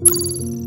Música